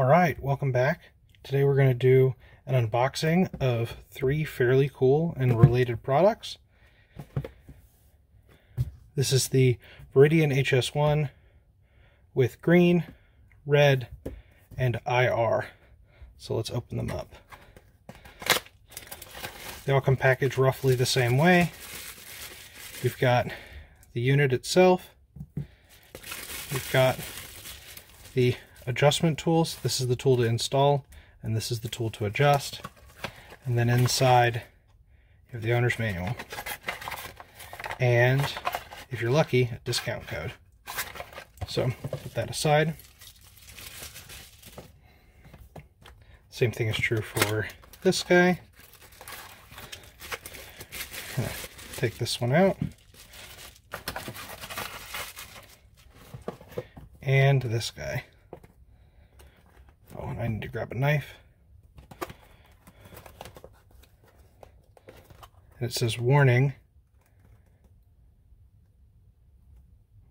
All right, welcome back. Today we're going to do an unboxing of three fairly cool and related products. This is the Viridian HS1 with green, red, and IR. So let's open them up. They all come packaged roughly the same way. We've got the unit itself. We've got the adjustment tools. This is the tool to install, and this is the tool to adjust. And then inside, you have the owner's manual. And if you're lucky, a discount code. So put that aside. Same thing is true for this guy. Take this one out. And this guy. I need to grab a knife. And it says warning.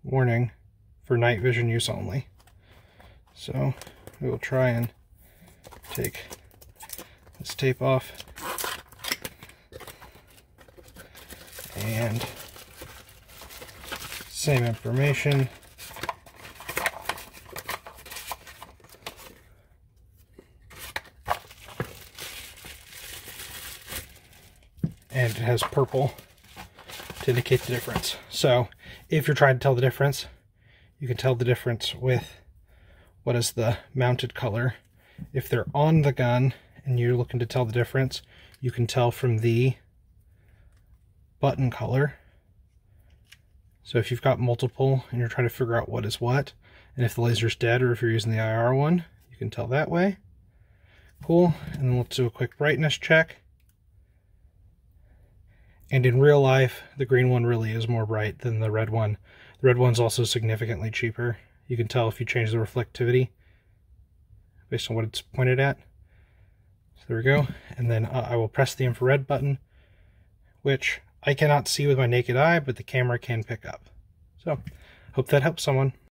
Warning for night vision use only. So we will try and take this tape off and same information and it has purple to indicate the difference. So if you're trying to tell the difference, you can tell the difference with what is the mounted color. If they're on the gun and you're looking to tell the difference, you can tell from the button color. So if you've got multiple and you're trying to figure out what is what, and if the laser's dead or if you're using the IR one, you can tell that way. Cool, and then let's do a quick brightness check. And in real life, the green one really is more bright than the red one. The red one's also significantly cheaper. You can tell if you change the reflectivity based on what it's pointed at. So there we go. And then uh, I will press the infrared button, which I cannot see with my naked eye, but the camera can pick up. So hope that helps someone.